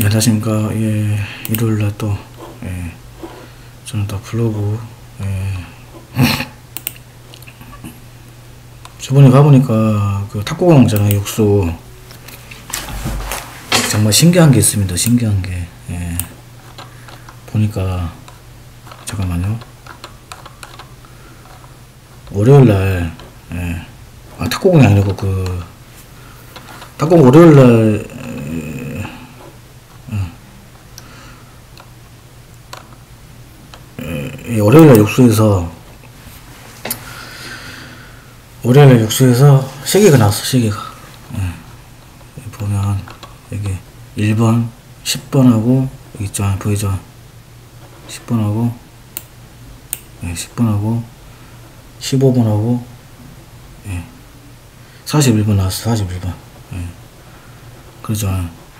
예, 안녕하십니까. 예, 일요일 날 또, 예, 저는 또 블로그, 예. 저번에 가보니까 그 탁구공 있잖아요, 육수. 정말 신기한 게 있습니다, 신기한 게. 예. 보니까, 잠깐만요. 월요일 날, 예. 아, 탁구공이 아니고 그, 탁구공 월요일 날 월요일날 육수에서 월요일날 육수에서 시계가 나왔어 시계가 예. 보면 여기 1번 10번하고 여기 있죠 보이죠 10번하고 예, 10번하고 15번하고 예. 41번 나왔어 41번 예. 그렇죠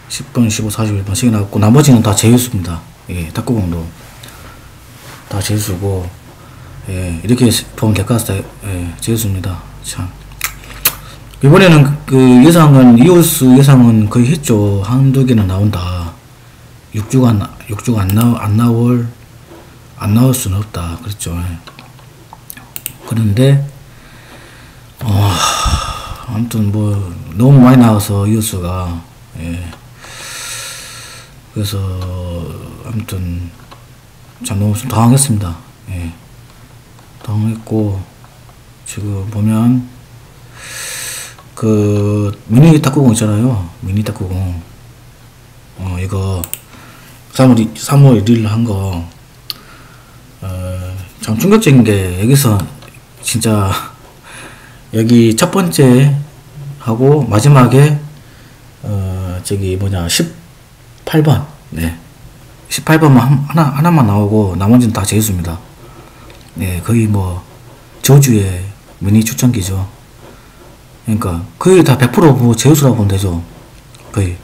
10번 15 41번 시계 나왔고 나머지는 다 제휴수입니다 예, 탁구공도 다 재수고 예, 이렇게 보면 같아요. 예, 재수입니다. 참. 이번에는 그 예상은 이오스 예상은 거의 했죠. 한두 개는 나온다. 6주가 6주가 안 나, 안 나올 안 나올 수는 없다. 그랬죠. 예. 그런데 어, 아무튼 뭐 너무 많이 나와서 이오스가 예. 그래서 아무튼 참 너무 좀 당황했습니다. 예. 당황했고 지금 보면 그 미니 탁구공 있잖아요. 미니 탁구공. 어 이거 3월 3월 1일 한거 어, 참 충격적인 게 여기서 진짜 여기 첫 번째 하고 마지막에 어 저기 뭐냐 18번 네 18번만 하나, 하나만 나오고 나머지는 다 재수입니다. 네, 거의 뭐 저주의 미니 추천기죠. 그러니까 거의 다 100%뭐 제수라고 보면 되죠. 거의.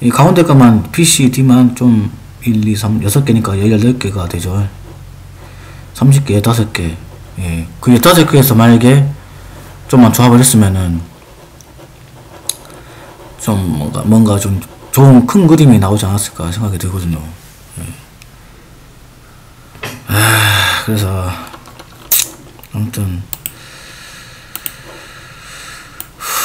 이 가운데 가만 PC, D만 좀 1, 2, 3, 6개니까 18개가 되죠. 30개, 5개. 예. 그 15개에서 만약에 좀만 조합을 했으면은 좀 뭔가, 뭔가 좀 좋은 큰 그림이 나오지 않았을까 생각이 들거든요. 예. 아, 그래서 아무튼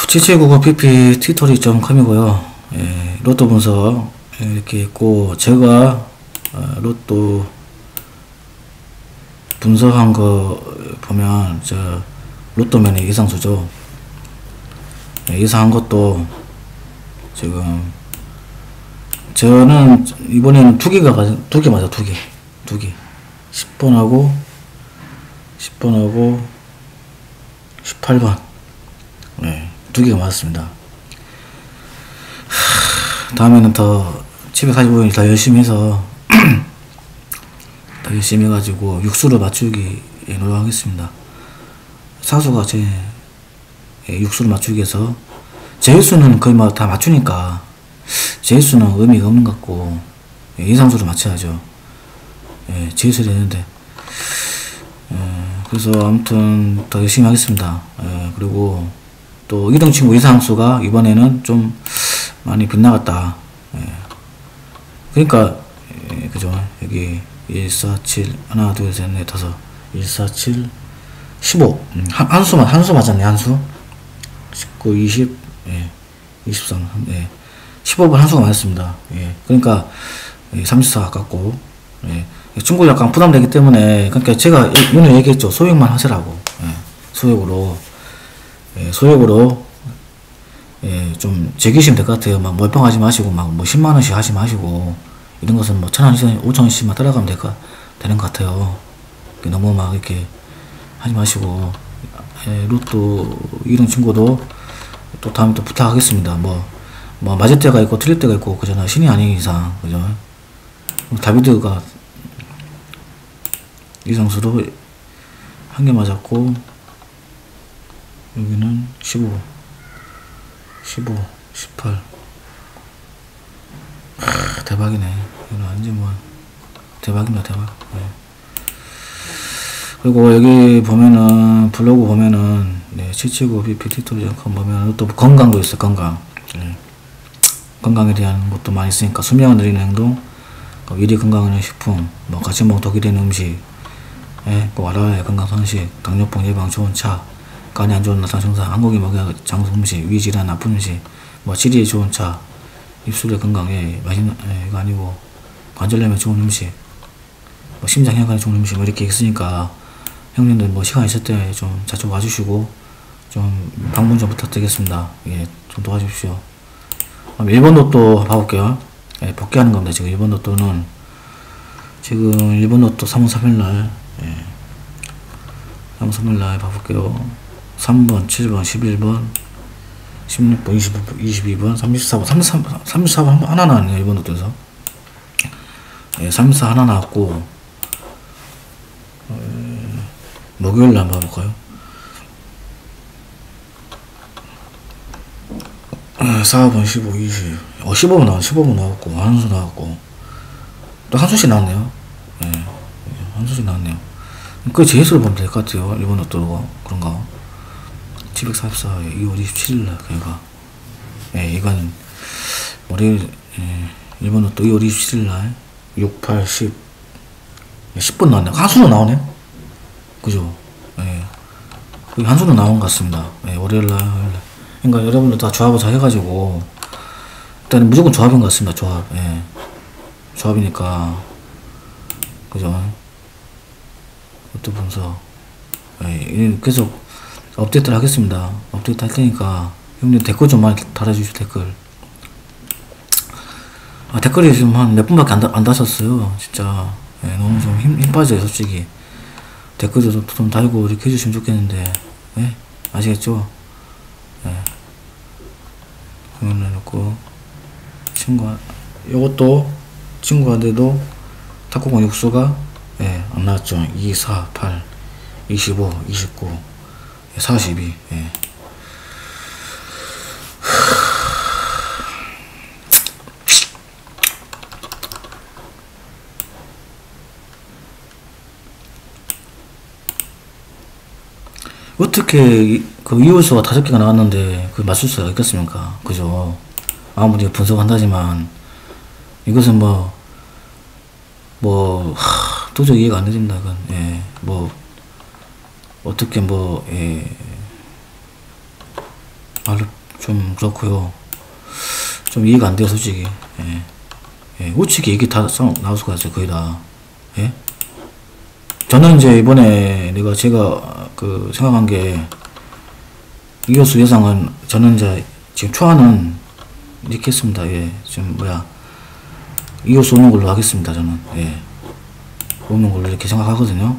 7799pp 티토리.com이고요. 예, 로또 분석 이렇게 있고 제가 어, 로또 분석한 거 보면 저 로또면의 예상수죠. 예, 예상한 것도 지금 저는 이번에는 두 개가 두개 맞아 두 개. 두 개. 10번하고 10번하고 18번. 네. 두 개가 맞았습니다. 다음에는 더 745원이 더 열심히 해서 더 열심히 해가지고 육수를 맞추기 노력하겠습니다. 사수가 제 예, 육수를 맞추기 위해서 제수는 거의 뭐다 맞추니까 제수는 의미가 없는 것 같고 예, 이상수로 맞춰야죠. 예, 제수를 했는데 예, 그래서 아무튼 더 열심히 하겠습니다. 예, 그리고 또 이동 친구 이상수가 이번에는 좀 많이 빗나갔다. 예, 그러니까 예, 그죠 여기 147 하나 둘셋넷 다섯 147 15 음, 한, 한 수만 한수 맞았네 한수 19 20 예, 23 예. 15분 한 수가 많았습니다. 예. 그러니까 34 가깝고 예. 중국 약간 부담되기 때문에 그러니까 제가 오늘 얘기했죠. 소액만 하시라고. 예. 소액으로 예. 소액으로 예. 좀 즐기시면 될 것 같아요. 막 멀쩡하지 마시고 막 뭐 10만 원씩 하지 마시고 이런 것은 뭐 천 원씩 5천 원씩만 따라가면 될 거, 되는 것 같아요. 너무 막 이렇게 하지 마시고 예. 로또 이런 친구도 또 다음에 또 부탁하겠습니다. 뭐, 뭐, 맞을 때가 있고 틀릴 때가 있고, 그잖아. 신이 아닌 이상, 그죠? 다비드가 이 상수로 한 개 맞았고, 여기는 15, 15, 18. 아, 대박이네. 이건 완전 뭐, 대박입니다, 대박. 네. 그리고 여기 보면은, 블로그 보면은, 네, 779 BPT.com 보면 또 건강도 있어, 건강. 네. 건강에 대한 것도 많이 있으니까 수명을 늘리는 행동, 그 위리 건강하는 식품, 뭐 같이 먹 독이 되는 음식, 예, 꼭 알아야 건강 상식, 당뇨병 예방 좋은 차, 간이 안 좋은 나상 증상, 한국이 먹여야 장수 음식, 위 질환 나쁜 음식, 뭐 치리에 좋은 차, 입술의 건강에 맛있는 예, 이거 아니고 관절염에 좋은 음식, 뭐 심장 혈관에 좋은 음식 뭐 이렇게 있으니까 형님들 뭐 시간 있을 때 좀 자주 와주시고 좀 방문 좀 부탁드리겠습니다. 예, 좀 도와주십시오. 일본 로또 봐볼게요. 예, 복귀하는 겁니다. 지금 일본 로또는 지금 일본 로또 3월 3일날 예, 3월 3일날 봐볼게요. 3번, 7번, 11번, 16번, 20번, 22번, 34번, 33, 34번 하나 나왔네요. 일본 로또에서. 예, 34 하나 나왔고 어, 목요일날 한번 봐볼까요? 4번, 15, 20. 어, 15번 나왔, 15번 나왔고, 한수 나왔고. 또 한수씩 나왔네요. 예. 예 한수씩 나왔네요. 그 제수를 보면 될 것 같아요. 일본 어떠고, 그런가. 744, 2월 27일날, 그러니까. 예, 이건, 월요일, 예, 일본 어또 2월 27일날, 6, 8, 10, 10번 나왔네. 한수는 나오네. 그죠? 예. 한수는 나온 것 같습니다. 예, 월요일날, 화요일날. 그러니까 여러분들 다 조합을 잘 해가지고 일단 무조건 조합인 것 같습니다. 조합. 예. 조합이니까 그죠? 어떤 분석. 예. 계속 업데이트를 하겠습니다. 업데이트 할 테니까 형님 댓글 좀 많이 달아주시오 댓글. 아, 댓글이 지금 한 몇 분밖에 안, 다, 안 다셨어요. 진짜 예, 너무 좀 힘, 힘 빠져요 솔직히. 댓글도 좀, 좀 달고 이렇게 해주시면 좋겠는데 예? 아시겠죠? 예. 넣고 친구 요것도 친구한테도 탁구공 육수가 예, 안 나왔죠 2, 4, 8, 25, 29, 42 예. 어떻게 그 이웃수가 다섯 개가 나왔는데 그 맞출 수가 있겠습니까? 그죠? 아무리 분석한다지만 이것은 뭐, 뭐, 하, 도저히 이해가 안 됩니다. 이건, 예, 뭐, 어떻게 뭐, 예, 말로 좀 그렇고요. 좀 이해가 안 돼요, 솔직히. 예. 예, 우측에 이게 다 나올 수가 있어요, 거의 다. 예? 저는 이제 이번에 내가 제가 그 생각한 게 이교수 예상은 저는 이제 지금 초안은 이렇게 했습니다. 예. 지금 뭐야 이교수 오는 걸로 하겠습니다. 저는 예. 오는 걸로 이렇게 생각하거든요.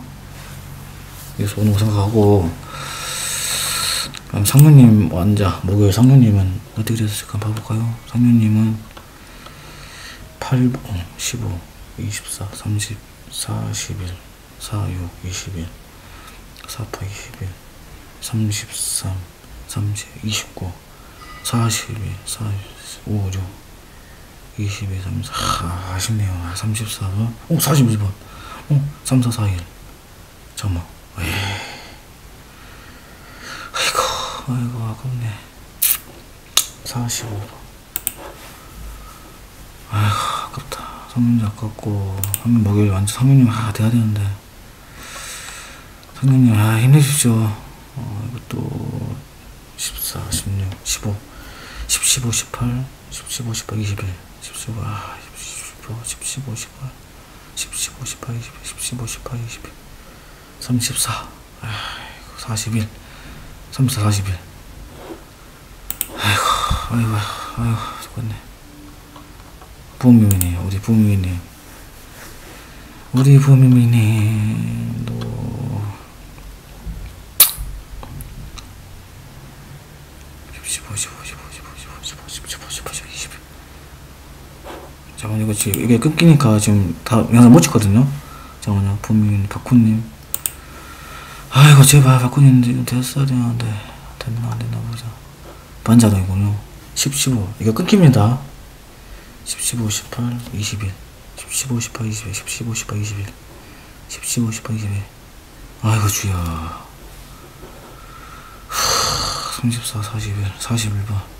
이교수 오는 거 생각하고 상류님 완자 목요일 상류님은 어떻게 됐을까 봐볼까요? 상류님은 8, 15, 24, 30, 41 4, 6, 21, 4, 8, 21, 33, 30, 29, 42, 4, 5, 6, 22, 34, 아, 아쉽네요. 34번, 오, 41번, 오, 3, 4, 4, 1. 잠깐만, 에이. 아이고, 아이고, 아깝네. 45번. 아이고, 아깝다. 성민이 아깝고, 성민 목요일 완전 성민이 아, 돼야 되는데. 선생님, 아, 힘내십시오. 어, 이것도 14, 16, 15, 10, 15, 18, 10, 15, 18, 21, 10, 15, 아, 10, 15, 18, 10, 15, 18, 20, 10, 15, 18, 20, 34, 아이고, 41, 34, 41. 아이고, 아이고, 아이고, 죽겠네. 부모님이 우리 부모님. 우리 부모님, 너, 잠깐만 이거 지금 이게 끊기니까 지금 다 영상 못 찍거든요. 잠깐만요 부민 박훈님. 아이고 제발 박훈님 됐어야 되는데. 됐나 안 됐나 보자. 반자동이군요. 10, 15 이거 끊깁니다. 10, 15, 18, 21 10, 15, 18, 21 10, 15, 18, 21 10, 15, 18, 21 아이고 주야. 34, 41, 41번